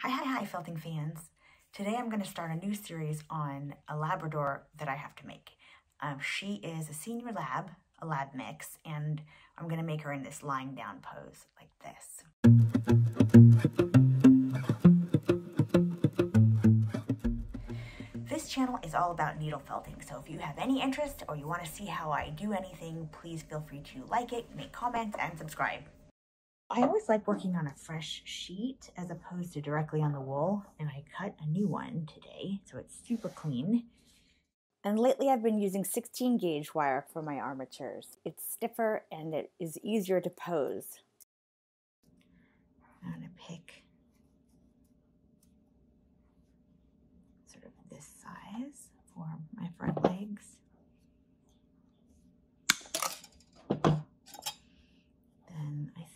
Hi, hi, hi, felting fans. Today I'm going to start a new series on a Labrador that I have to make. Um, she is a senior lab, a lab mix, and I'm going to make her in this lying down pose like this. This channel is all about needle felting, so if you have any interest or you want to see how I do anything, please feel free to like it, make comments, and subscribe. I always like working on a fresh sheet as opposed to directly on the wool, and I cut a new one today, so it's super clean. And lately I've been using 16 gauge wire for my armatures. It's stiffer and it is easier to pose. I'm gonna pick sort of this size for my front legs.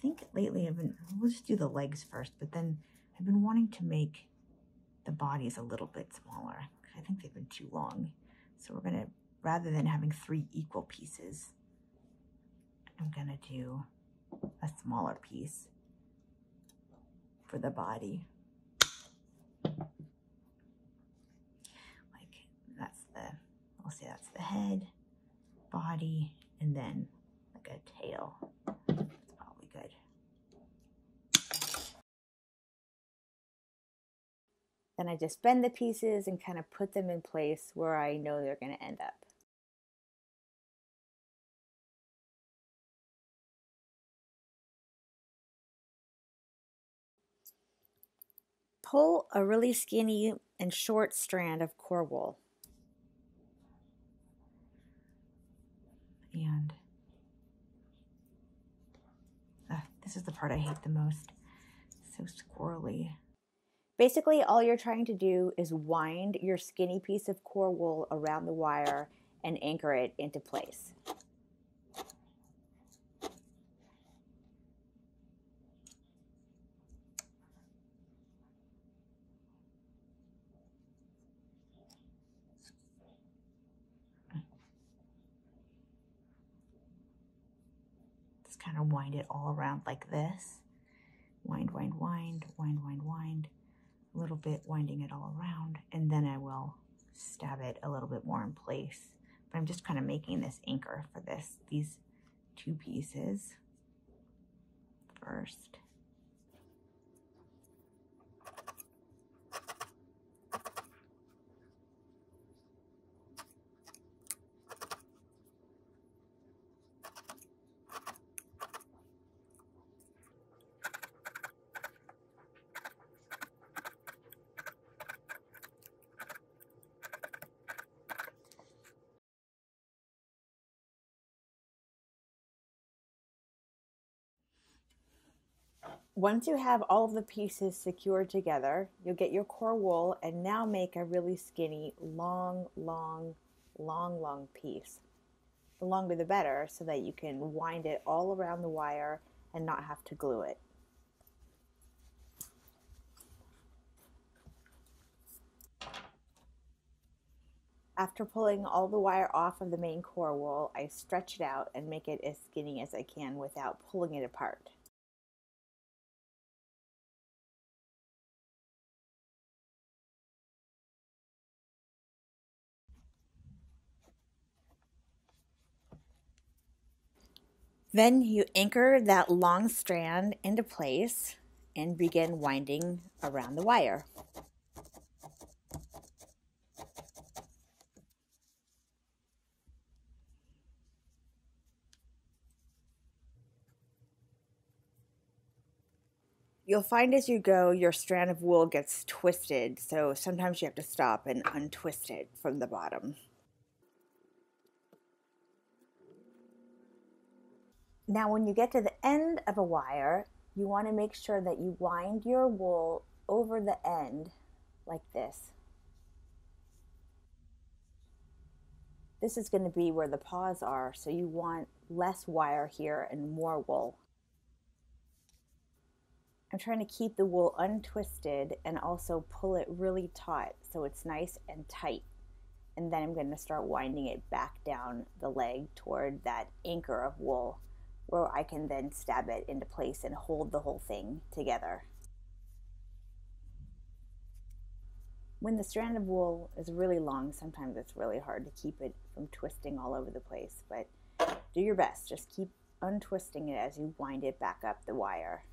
think lately I've been, we'll just do the legs first, but then I've been wanting to make the bodies a little bit smaller. I think they've been too long. So we're gonna, rather than having three equal pieces, I'm gonna do a smaller piece for the body. Like that's the, I'll say that's the head, body, and then like a tail. Then I just bend the pieces and kind of put them in place where I know they're going to end up. Pull a really skinny and short strand of core wool. And uh, this is the part I hate the most. so squirrely. Basically, all you're trying to do is wind your skinny piece of core wool around the wire and anchor it into place. Just kind of wind it all around like this. Wind, wind, wind, wind, wind, wind a little bit, winding it all around, and then I will stab it a little bit more in place. But I'm just kind of making this anchor for this, these two pieces first. Once you have all of the pieces secured together, you'll get your core wool and now make a really skinny, long, long, long, long piece. The longer the better so that you can wind it all around the wire and not have to glue it. After pulling all the wire off of the main core wool, I stretch it out and make it as skinny as I can without pulling it apart. Then you anchor that long strand into place and begin winding around the wire. You'll find as you go, your strand of wool gets twisted, so sometimes you have to stop and untwist it from the bottom. Now when you get to the end of a wire, you want to make sure that you wind your wool over the end like this. This is going to be where the paws are, so you want less wire here and more wool. I'm trying to keep the wool untwisted and also pull it really taut so it's nice and tight. And then I'm going to start winding it back down the leg toward that anchor of wool where I can then stab it into place and hold the whole thing together. When the strand of wool is really long, sometimes it's really hard to keep it from twisting all over the place, but do your best. Just keep untwisting it as you wind it back up the wire.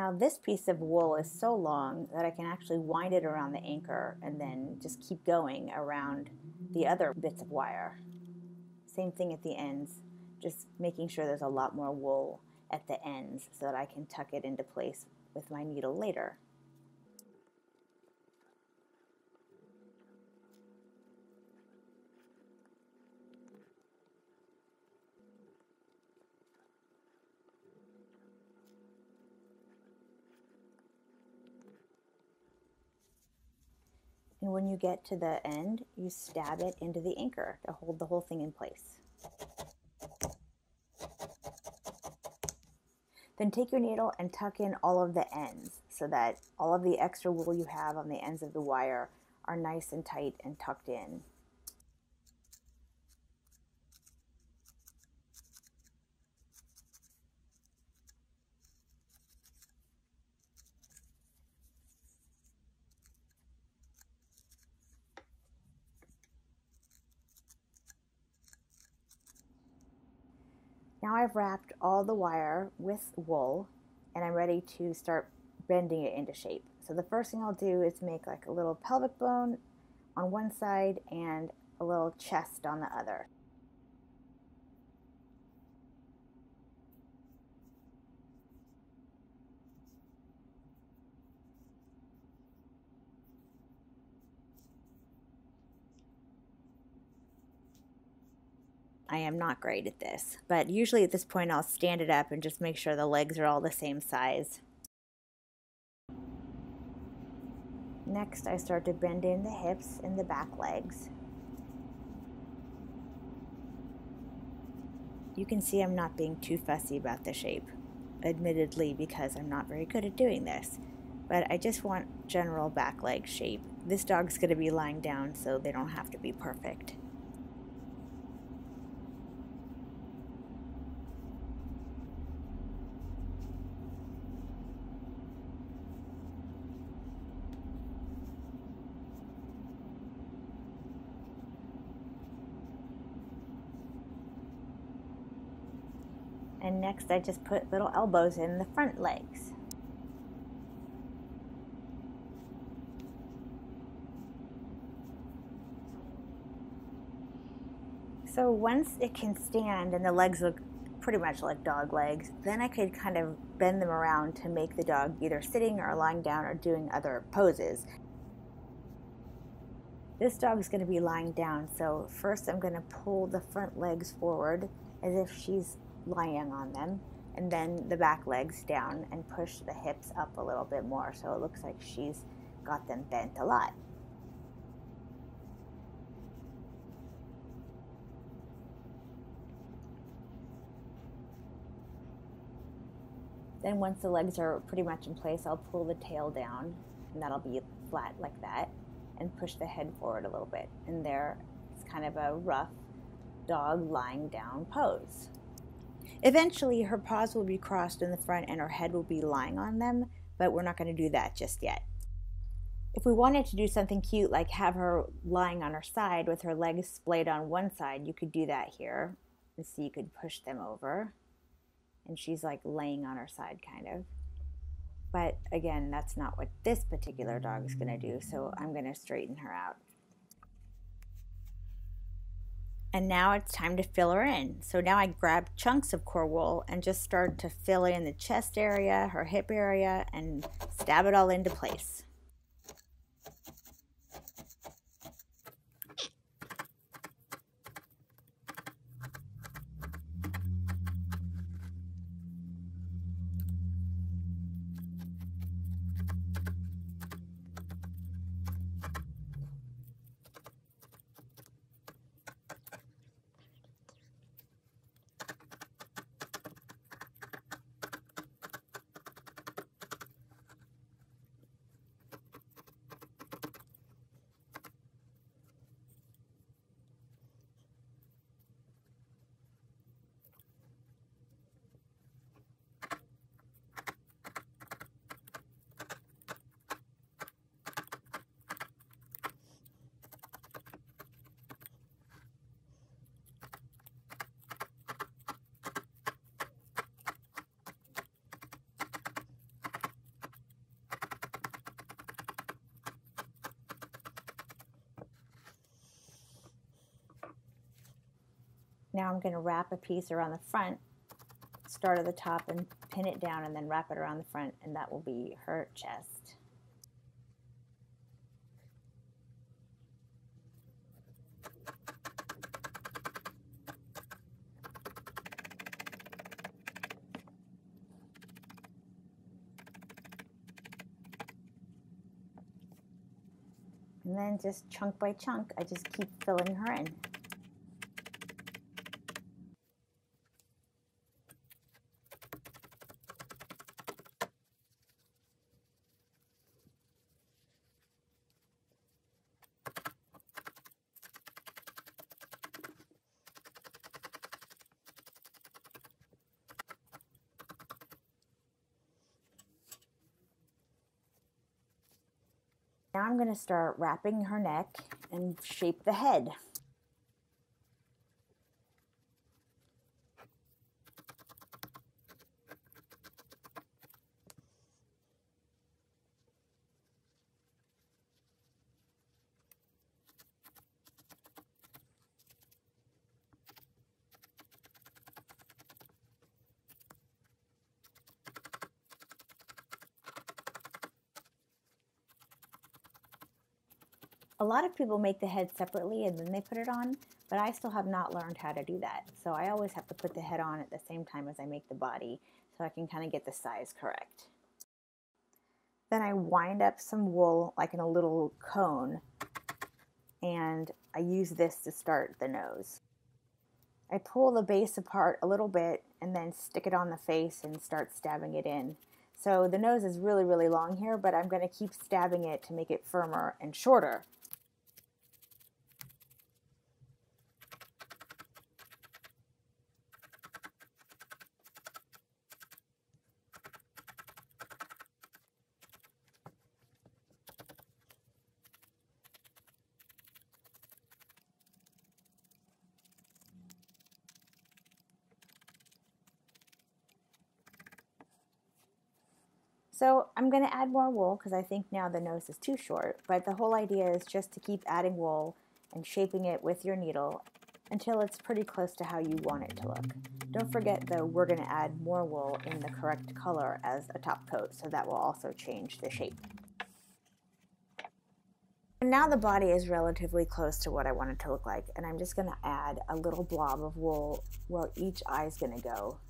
Now this piece of wool is so long that I can actually wind it around the anchor and then just keep going around the other bits of wire. Same thing at the ends, just making sure there's a lot more wool at the ends so that I can tuck it into place with my needle later. And when you get to the end, you stab it into the anchor to hold the whole thing in place. Then take your needle and tuck in all of the ends so that all of the extra wool you have on the ends of the wire are nice and tight and tucked in. Now I've wrapped all the wire with wool and I'm ready to start bending it into shape. So the first thing I'll do is make like a little pelvic bone on one side and a little chest on the other. I am not great at this, but usually at this point I'll stand it up and just make sure the legs are all the same size. Next I start to bend in the hips and the back legs. You can see I'm not being too fussy about the shape, admittedly because I'm not very good at doing this, but I just want general back leg shape. This dog's going to be lying down so they don't have to be perfect. And next I just put little elbows in the front legs. So once it can stand and the legs look pretty much like dog legs, then I could kind of bend them around to make the dog either sitting or lying down or doing other poses. This dog is going to be lying down, so first I'm going to pull the front legs forward as if she's lying on them and then the back legs down and push the hips up a little bit more so it looks like she's got them bent a lot. Then once the legs are pretty much in place, I'll pull the tail down and that'll be flat like that and push the head forward a little bit. And there it's kind of a rough dog lying down pose. Eventually, her paws will be crossed in the front and her head will be lying on them, but we're not going to do that just yet. If we wanted to do something cute like have her lying on her side with her legs splayed on one side, you could do that here. And see, you could push them over. And she's like laying on her side, kind of. But again, that's not what this particular dog is going to do, so I'm going to straighten her out. And now it's time to fill her in. So now I grab chunks of core wool and just start to fill in the chest area, her hip area, and stab it all into place. Now I'm going to wrap a piece around the front, start at the top and pin it down and then wrap it around the front and that will be her chest. And then just chunk by chunk, I just keep filling her in. Now I'm going to start wrapping her neck and shape the head. A lot of people make the head separately and then they put it on, but I still have not learned how to do that. So I always have to put the head on at the same time as I make the body so I can kind of get the size correct. Then I wind up some wool like in a little cone and I use this to start the nose. I pull the base apart a little bit and then stick it on the face and start stabbing it in. So the nose is really, really long here, but I'm going to keep stabbing it to make it firmer and shorter. So I'm going to add more wool because I think now the nose is too short, but the whole idea is just to keep adding wool and shaping it with your needle until it's pretty close to how you want it to look. Don't forget though, we're going to add more wool in the correct color as a top coat, so that will also change the shape. And now the body is relatively close to what I want it to look like, and I'm just going to add a little blob of wool where each eye is going to go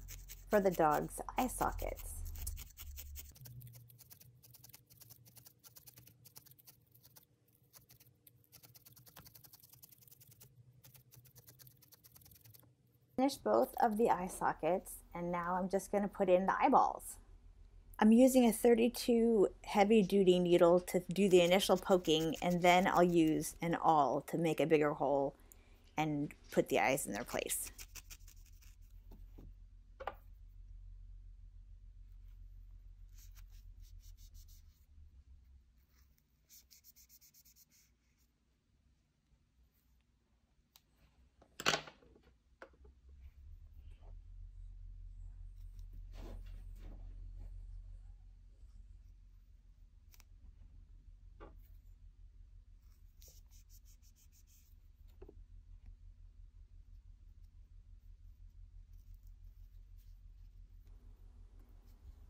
for the dog's eye sockets. Finished both of the eye sockets and now I'm just going to put in the eyeballs. I'm using a 32 heavy duty needle to do the initial poking and then I'll use an awl to make a bigger hole and put the eyes in their place.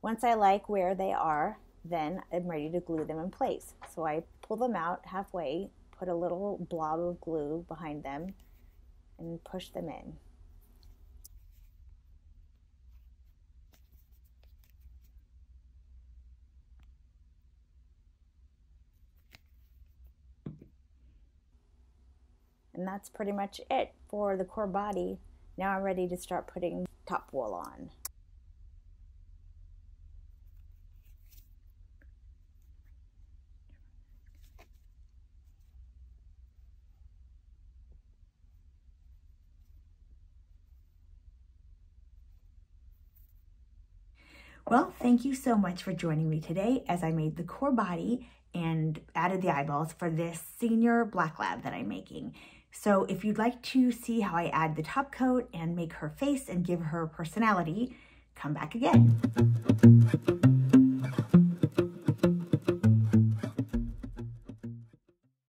Once I like where they are, then I'm ready to glue them in place. So I pull them out halfway, put a little blob of glue behind them, and push them in. And that's pretty much it for the core body. Now I'm ready to start putting top wool on. Well, thank you so much for joining me today as I made the core body and added the eyeballs for this senior black lab that I'm making. So if you'd like to see how I add the top coat and make her face and give her personality, come back again.